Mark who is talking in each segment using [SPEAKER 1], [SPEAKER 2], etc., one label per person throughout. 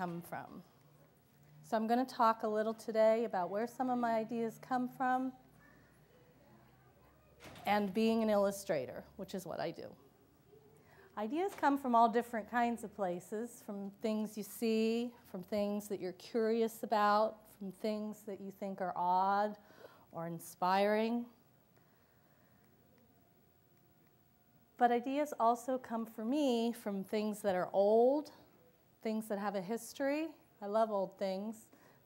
[SPEAKER 1] come from? So I'm going to talk a little today about where some of my ideas come from and being an illustrator, which is what I do. Ideas come from all different kinds of places, from things you see, from things that you're curious about, from things that you think are odd or inspiring. But ideas also come for me from things that are old, things that have a history. I love old things.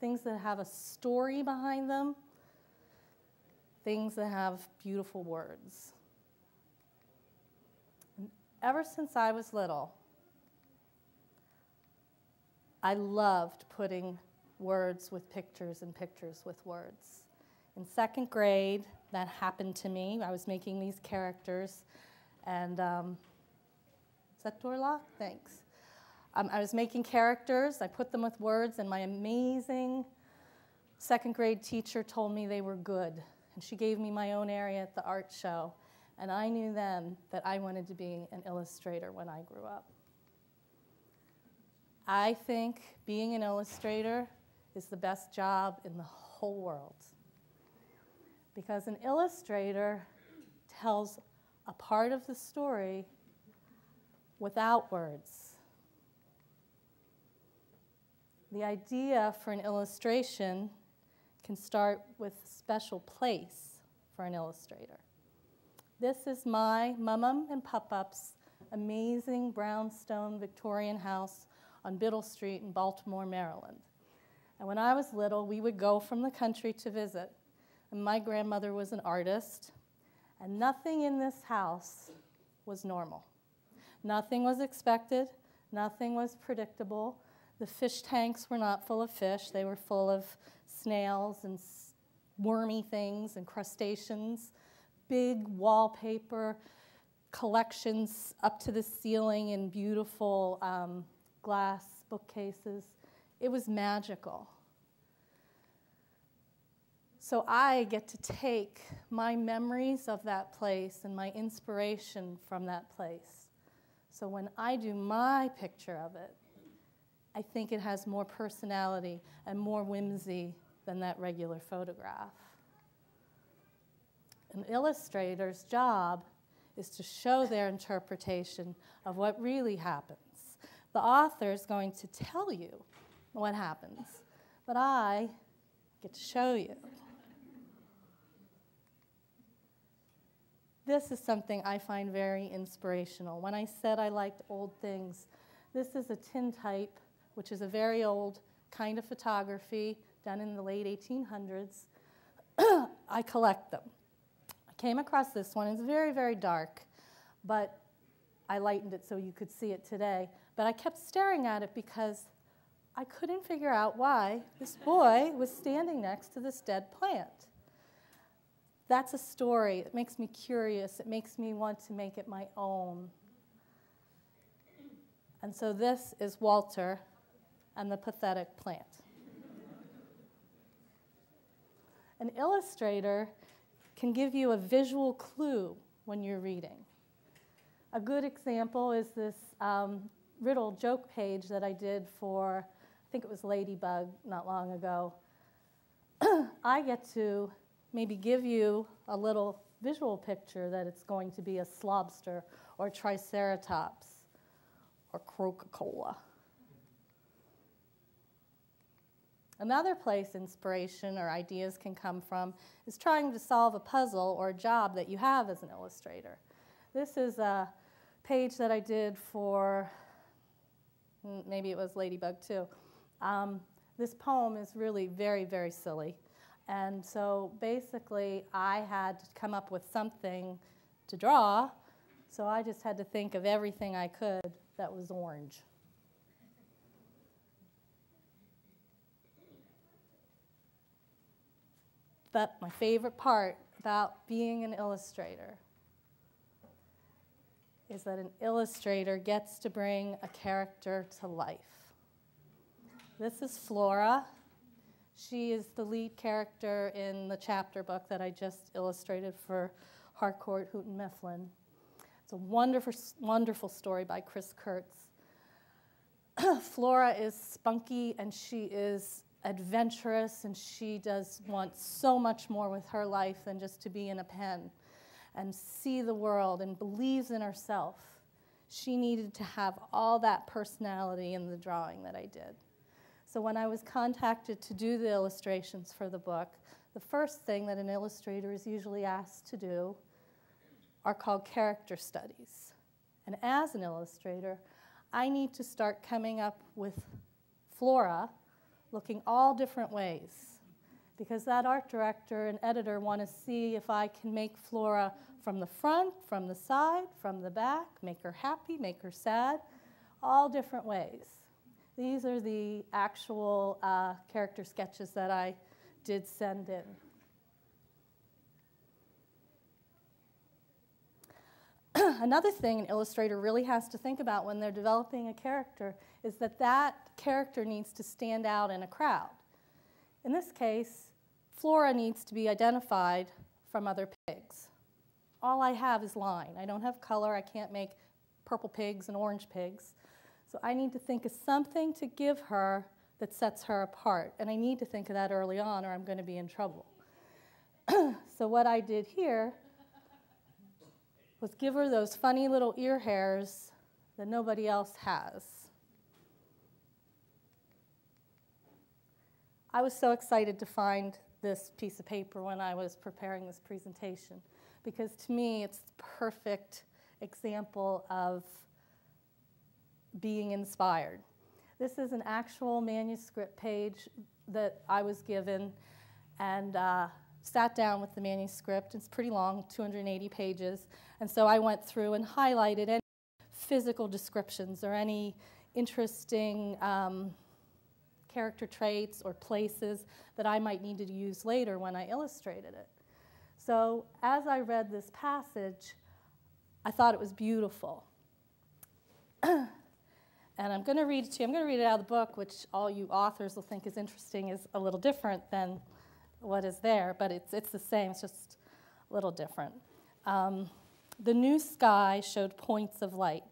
[SPEAKER 1] Things that have a story behind them, things that have beautiful words. And ever since I was little, I loved putting words with pictures and pictures with words. In second grade, that happened to me. I was making these characters and um, is that door locked? Thanks. Um, I was making characters. I put them with words, and my amazing second grade teacher told me they were good. And she gave me my own area at the art show. And I knew then that I wanted to be an illustrator when I grew up. I think being an illustrator is the best job in the whole world. Because an illustrator tells a part of the story without words. The idea for an illustration can start with a special place for an illustrator. This is my Mum and Pup-Up's amazing brownstone Victorian house on Biddle Street in Baltimore, Maryland. And when I was little, we would go from the country to visit. And my grandmother was an artist, and nothing in this house was normal. Nothing was expected, nothing was predictable. The fish tanks were not full of fish, they were full of snails and wormy things and crustaceans, big wallpaper, collections up to the ceiling in beautiful um, glass bookcases. It was magical. So I get to take my memories of that place and my inspiration from that place. So when I do my picture of it, I think it has more personality and more whimsy than that regular photograph. An illustrator's job is to show their interpretation of what really happens. The author is going to tell you what happens, but I get to show you. This is something I find very inspirational. When I said I liked old things, this is a tintype, which is a very old kind of photography done in the late 1800s. I collect them. I came across this one. It's very, very dark, but I lightened it so you could see it today. But I kept staring at it because I couldn't figure out why this boy was standing next to this dead plant that's a story. It makes me curious. It makes me want to make it my own. And so this is Walter and the pathetic plant. An illustrator can give you a visual clue when you're reading. A good example is this um, riddle joke page that I did for, I think it was Ladybug not long ago. I get to maybe give you a little visual picture that it's going to be a slobster or triceratops or Coca-Cola. Another place inspiration or ideas can come from is trying to solve a puzzle or a job that you have as an illustrator. This is a page that I did for, mm, maybe it was Ladybug too. Um, this poem is really very, very silly. And so basically, I had to come up with something to draw, so I just had to think of everything I could that was orange. But my favorite part about being an illustrator is that an illustrator gets to bring a character to life. This is Flora. She is the lead character in the chapter book that I just illustrated for Harcourt Houghton Mifflin. It's a wonderful, wonderful story by Chris Kurtz. Flora is spunky and she is adventurous and she does want so much more with her life than just to be in a pen and see the world and believes in herself. She needed to have all that personality in the drawing that I did. So when I was contacted to do the illustrations for the book, the first thing that an illustrator is usually asked to do are called character studies. And as an illustrator, I need to start coming up with flora looking all different ways because that art director and editor want to see if I can make Flora from the front, from the side, from the back, make her happy, make her sad, all different ways. These are the actual uh, character sketches that I did send in. Another thing an illustrator really has to think about when they're developing a character is that that character needs to stand out in a crowd. In this case, Flora needs to be identified from other pigs. All I have is line. I don't have color. I can't make purple pigs and orange pigs. So I need to think of something to give her that sets her apart. And I need to think of that early on or I'm going to be in trouble. so what I did here was give her those funny little ear hairs that nobody else has. I was so excited to find this piece of paper when I was preparing this presentation because to me it's the perfect example of being inspired. This is an actual manuscript page that I was given and uh, sat down with the manuscript. It's pretty long, 280 pages. And so I went through and highlighted any physical descriptions or any interesting um, character traits or places that I might need to use later when I illustrated it. So as I read this passage, I thought it was beautiful. and I'm going to read it to you. I'm going to read it out of the book, which all you authors will think is interesting, is a little different than what is there, but it's, it's the same, it's just a little different. Um, the new sky showed points of light,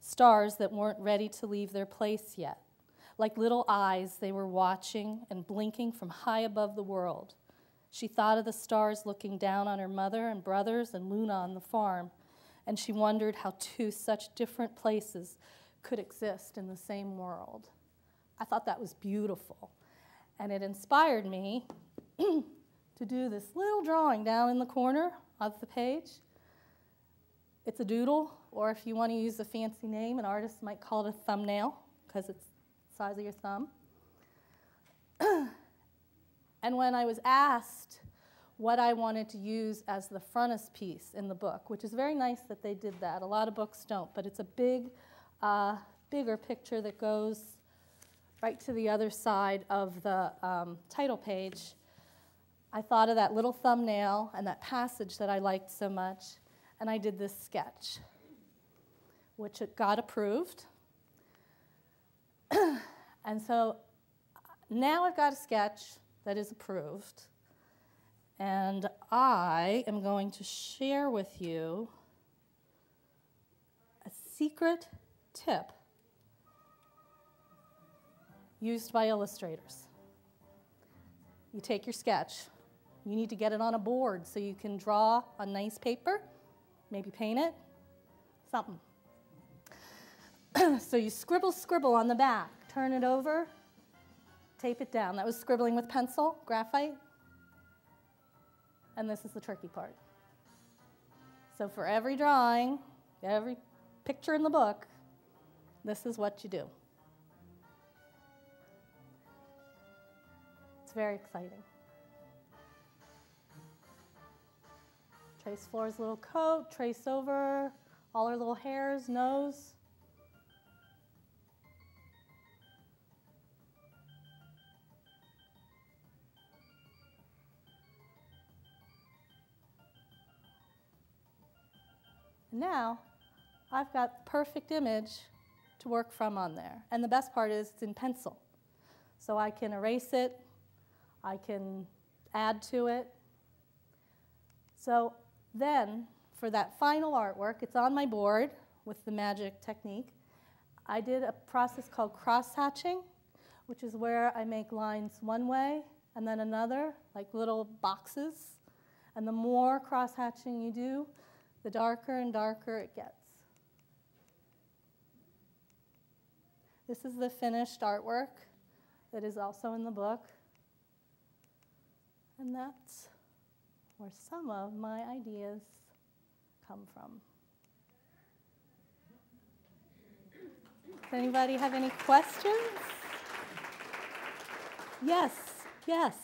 [SPEAKER 1] stars that weren't ready to leave their place yet. Like little eyes, they were watching and blinking from high above the world. She thought of the stars looking down on her mother and brothers and Luna on the farm, and she wondered how two such different places could exist in the same world. I thought that was beautiful, and it inspired me to do this little drawing down in the corner of the page. It's a doodle, or if you want to use a fancy name, an artist might call it a thumbnail because it's the size of your thumb. and when I was asked what I wanted to use as the frontispiece in the book, which is very nice that they did that. A lot of books don't, but it's a big, uh, bigger picture that goes right to the other side of the um, title page. I thought of that little thumbnail and that passage that I liked so much, and I did this sketch, which it got approved. and so now I've got a sketch that is approved, and I am going to share with you a secret tip used by illustrators. You take your sketch, you need to get it on a board so you can draw on nice paper, maybe paint it, something. so you scribble, scribble on the back, turn it over, tape it down. That was scribbling with pencil, graphite. And this is the tricky part. So for every drawing, every picture in the book, this is what you do. It's very exciting. Trace Flora's little coat, trace over all her little hairs, nose. And Now, I've got the perfect image to work from on there. And the best part is it's in pencil. So I can erase it, I can add to it. So then, for that final artwork, it's on my board with the magic technique. I did a process called cross hatching, which is where I make lines one way and then another, like little boxes. And the more cross hatching you do, the darker and darker it gets. This is the finished artwork that is also in the book. And that's where some of my ideas come from. Does anybody have any questions? Yes, yes.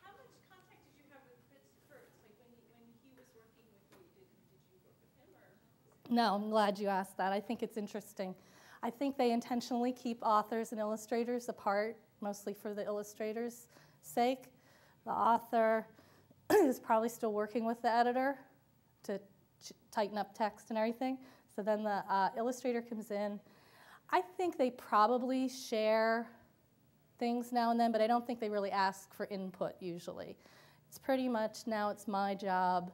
[SPEAKER 2] How much contact did you have with Chris Kurtz? Like when he, when he was working with you, did, did you work with him or?
[SPEAKER 1] No, I'm glad you asked that. I think it's interesting. I think they intentionally keep authors and illustrators apart, mostly for the illustrators' sake. The author is probably still working with the editor to tighten up text and everything. So then the uh, illustrator comes in. I think they probably share things now and then, but I don't think they really ask for input usually. It's pretty much now it's my job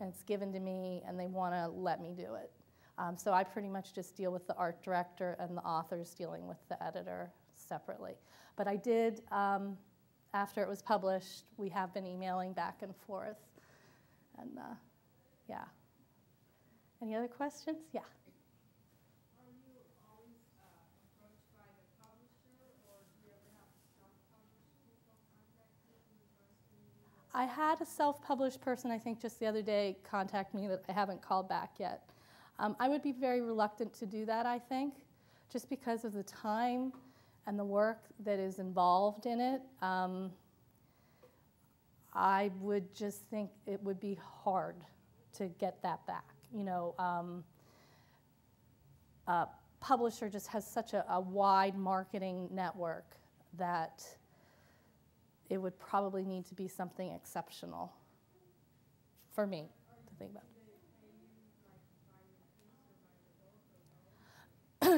[SPEAKER 1] and it's given to me and they want to let me do it. Um, so I pretty much just deal with the art director and the authors dealing with the editor separately. But I did, um, after it was published, we have been emailing back and forth. And uh, yeah. Any other questions? Yeah. I had a self published person, I think, just the other day contact me that I haven't called back yet. Um, I would be very reluctant to do that, I think, just because of the time and the work that is involved in it. Um, I would just think it would be hard to get that back. You know, um, a publisher just has such a, a wide marketing network that it would probably need to be something exceptional for me to think about.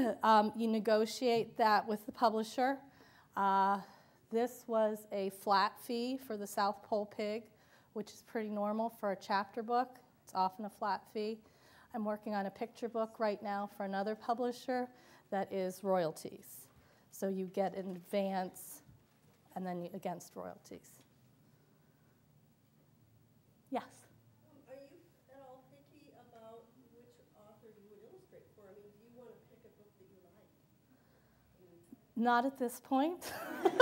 [SPEAKER 1] um, you negotiate that with the publisher. Uh, this was a flat fee for the South Pole Pig, which is pretty normal for a chapter book. It's often a flat fee. I'm working on a picture book right now for another publisher that is royalties. So you get in advance and then against royalties. Yes?
[SPEAKER 3] Um, Are you at all picky about which author you would illustrate for? I mean, do you want to pick a book that you like?
[SPEAKER 1] Not at this point.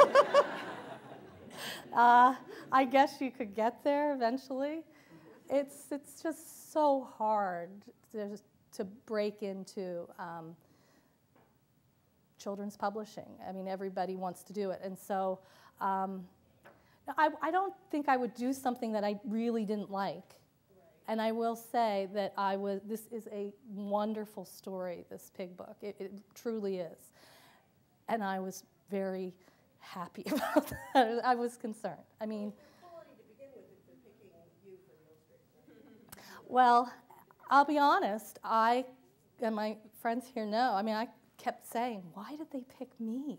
[SPEAKER 1] uh, I guess you could get there eventually. It's, it's just so hard to, to break into um, children's publishing. I mean, everybody wants to do it. And so um, I, I don't think I would do something that I really didn't like. And I will say that I was, this is a wonderful story, this pig book. It, it truly is. And I was very happy about that. I was concerned. I mean, well, I'll be honest, I, and my friends here know, I mean, I kept saying, why did they pick me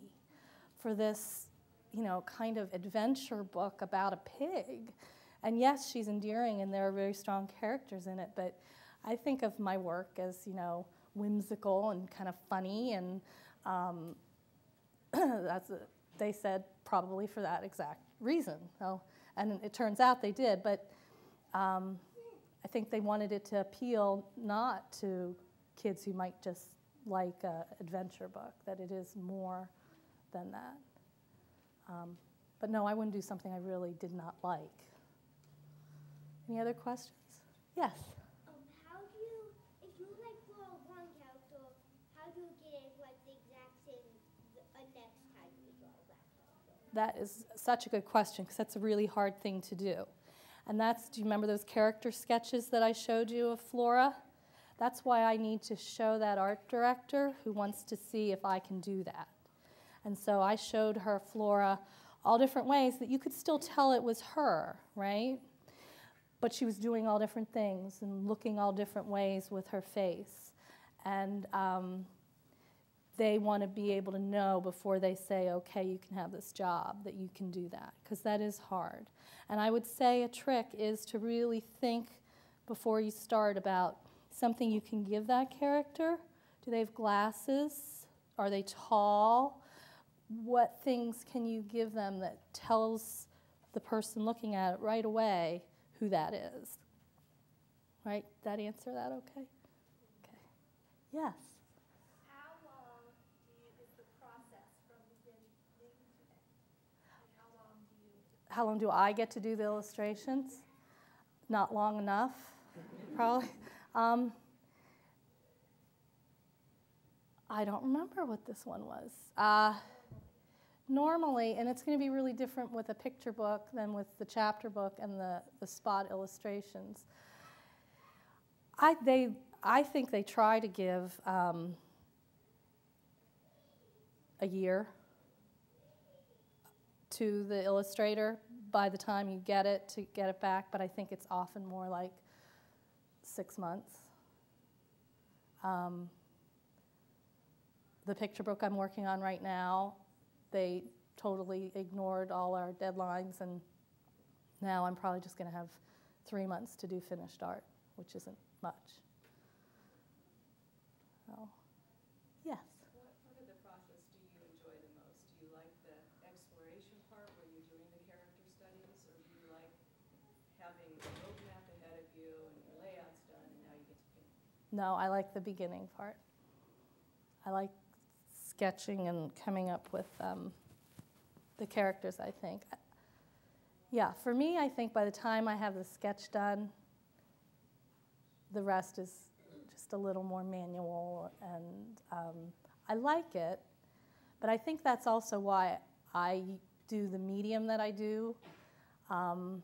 [SPEAKER 1] for this, you know, kind of adventure book about a pig? And yes, she's endearing and there are very strong characters in it, but I think of my work as, you know, whimsical and kind of funny, and um, that's a, they said probably for that exact reason. So, and it turns out they did, but um, I think they wanted it to appeal not to kids who might just like an adventure book, that it is more than that. Um, but no, I wouldn't do something I really did not like. Any other questions? Yes.
[SPEAKER 4] Um, how do you, if you like for one character, how do you get it like the exact same the, uh, next time you draw that character?
[SPEAKER 1] That is such a good question because that's a really hard thing to do. And that's, do you remember those character sketches that I showed you of Flora? That's why I need to show that art director who wants to see if I can do that. And so I showed her Flora all different ways that you could still tell it was her, right? But she was doing all different things and looking all different ways with her face. And um, they want to be able to know before they say, okay, you can have this job, that you can do that, because that is hard. And I would say a trick is to really think before you start about something you can give that character Do they have glasses? Are they tall? What things can you give them that tells the person looking at it right away who that is? Right? That answer that okay? Okay. Yes.
[SPEAKER 2] How long do you, is the process from beginning to end? And how long do you?
[SPEAKER 1] How long do I get to do the illustrations? Not long enough, probably. Um, I don't remember what this one was. Uh, normally, and it's going to be really different with a picture book than with the chapter book and the, the spot illustrations. I, they, I think they try to give um, a year to the illustrator by the time you get it to get it back, but I think it's often more like six months. Um, the picture book I'm working on right now, they totally ignored all our deadlines, and now I'm probably just going to have three months to do finished art, which isn't much. So, yes.
[SPEAKER 5] What part of the process do you enjoy the most? Do you like the exploration part where you're doing the character studies, or do you like having a roadmap ahead of you and your layout's done and now you get to paint?
[SPEAKER 1] No, I like the beginning part. I like sketching and coming up with um, the characters, I think. Yeah, for me, I think by the time I have the sketch done, the rest is just a little more manual, and um, I like it. But I think that's also why I do the medium that I do. Um,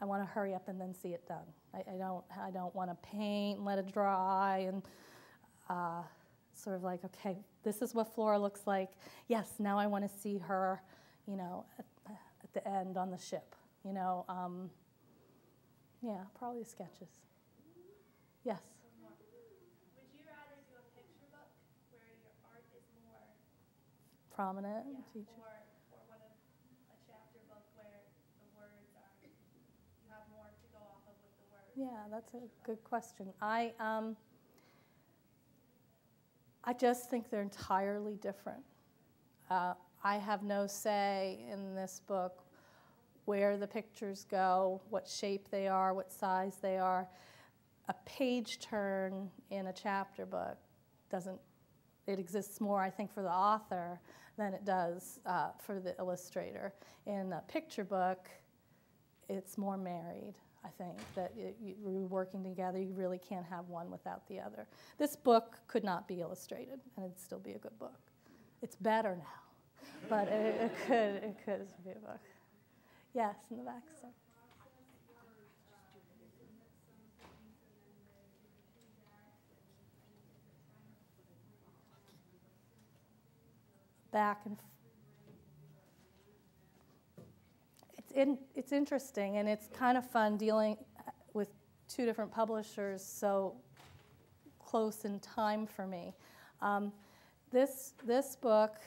[SPEAKER 1] I want to hurry up and then see it done. I, I don't. I don't want to paint and let it dry and uh, sort of like, okay, this is what Flora looks like. Yes, now I want to see her, you know, at, at the end on the ship. You know, um, yeah, probably sketches. Yes.
[SPEAKER 2] Would you rather do a picture book where your art is more,
[SPEAKER 1] Prominent.
[SPEAKER 2] yeah,
[SPEAKER 1] feature.
[SPEAKER 2] or, or one of, a chapter book where the words are, you have more to go off of with the words?
[SPEAKER 1] Yeah, that's a good question. I, um, I just think they're entirely different. Uh, I have no say in this book where the pictures go, what shape they are, what size they are. A page turn in a chapter book doesn't, it exists more, I think, for the author than it does uh, for the illustrator. In a picture book, it's more married. I think that it, you, you're working together. You really can't have one without the other. This book could not be illustrated, and it'd still be a good book. It's better now, but it, it could it could be a book. Yes, in the back. Sir. Back and it's in, it's interesting and it's kind of fun dealing with two different publishers so close in time for me. Um, this this book,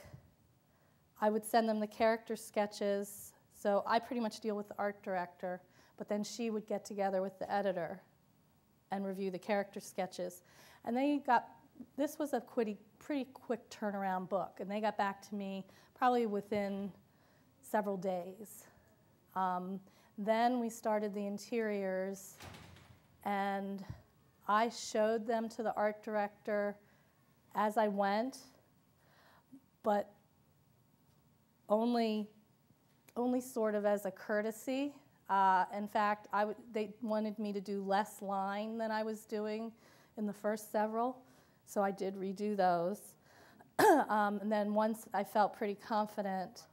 [SPEAKER 1] I would send them the character sketches. So I pretty much deal with the art director, but then she would get together with the editor and review the character sketches. And they got this was a pretty pretty quick turnaround book, and they got back to me probably within several days. Um, then we started the interiors, and I showed them to the art director as I went, but only, only sort of as a courtesy. Uh, in fact, I w- they wanted me to do less line than I was doing in the first several, so I did redo those. um, and then once I felt pretty confident,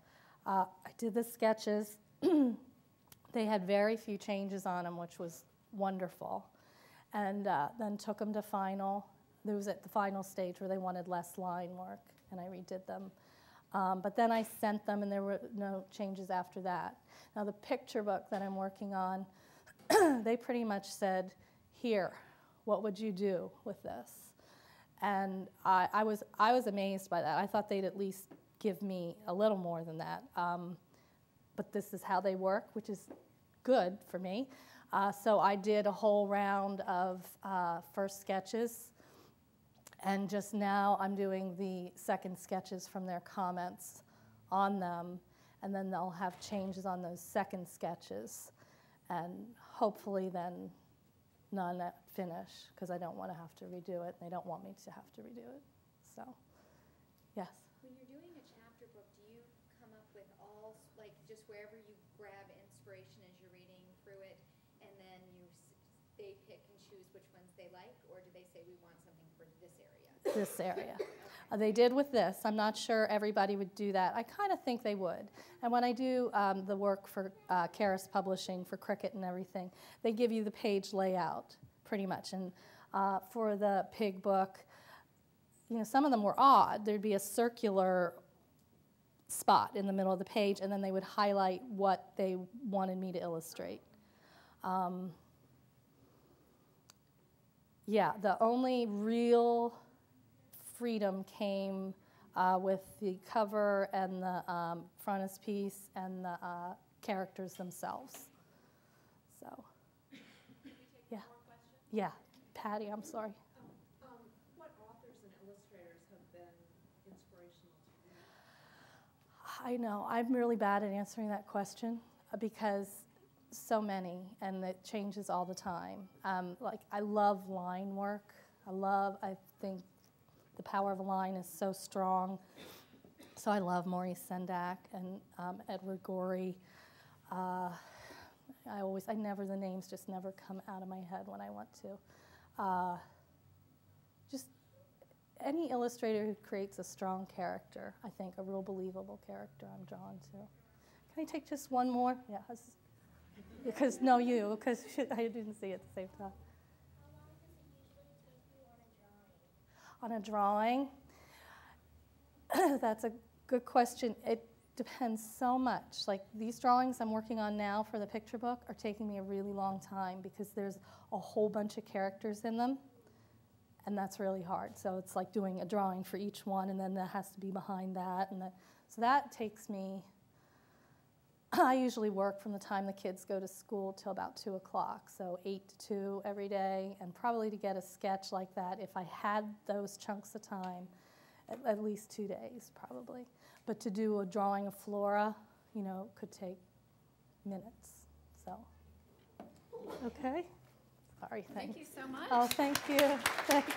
[SPEAKER 1] uh, I did the sketches. they had very few changes on them, which was wonderful. And uh, then took them to final. There was at the final stage where they wanted less line work, and I redid them. Um, but then I sent them, and there were no changes after that. Now, the picture book that I'm working on, they pretty much said, Here, what would you do with this? And I, I, was, I was amazed by that. I thought they'd at least give me a little more than that. Um, but this is how they work, which is good for me. Uh, so I did a whole round of uh, first sketches, And just now, I'm doing the second sketches from their comments on them, and then they'll have changes on those second sketches. And hopefully, then none at finish, because I don't want to have to redo it, and they don't want me to have to redo it. So, yes.
[SPEAKER 6] When you're doing a chapter book, do you come up with all, s- like, just wherever you grab inspiration as you're reading through it, and then you, they pick and choose which ones they like, or do they say, we want something for this area?
[SPEAKER 1] this area. Uh, They did with this. I'm not sure everybody would do that. I kind of think they would. And when I do um, the work for uh, Carus Publishing for Cricket and everything, they give you the page layout pretty much. And uh, for the pig book, you know, some of them were odd. There'd be a circular spot in the middle of the page, and then they would highlight what they wanted me to illustrate. Um, yeah, the only real freedom came uh, with the cover and the um, frontispiece and the uh, characters themselves. So, yeah, yeah, Patty, I'm sorry.
[SPEAKER 5] Um, what authors and illustrators have been inspirational to you?
[SPEAKER 1] I know I'm really bad at answering that question uh, because so many, and it changes all the time. Um, like I love line work. I love. I think the power of a line is so strong. So I love Maurice Sendak and um, Edward Gorey. Uh, I always, I never, the names just never come out of my head when I want to. Uh, any illustrator who creates a strong character, I think, a real believable character, I'm drawn to. Can I take just one more? Yeah, because no, you, because I didn't see it at the same time. On a drawing, that's a good question. It depends so much. Like these drawings I'm working on now for the picture book are taking me a really long time because there's a whole bunch of characters in them. And that's really hard. So it's like doing a drawing for each one, and then that has to be behind that, and that, so that takes me. I usually work from the time the kids go to school till about two o'clock, so eight to two every day, and probably to get a sketch like that, if I had those chunks of time, at, at least two days probably. But to do a drawing of flora, you know, could take minutes. So, okay. Sorry.
[SPEAKER 6] Thank
[SPEAKER 1] Thanks.
[SPEAKER 6] you so much.
[SPEAKER 1] Oh, thank you. Thanks.